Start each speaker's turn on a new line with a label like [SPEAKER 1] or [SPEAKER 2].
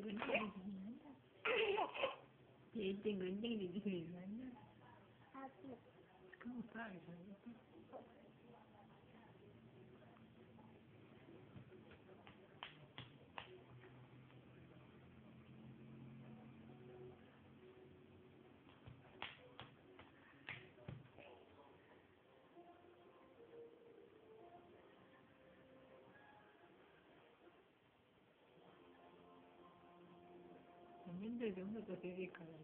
[SPEAKER 1] Fai? Niente desde unas 12 décadas.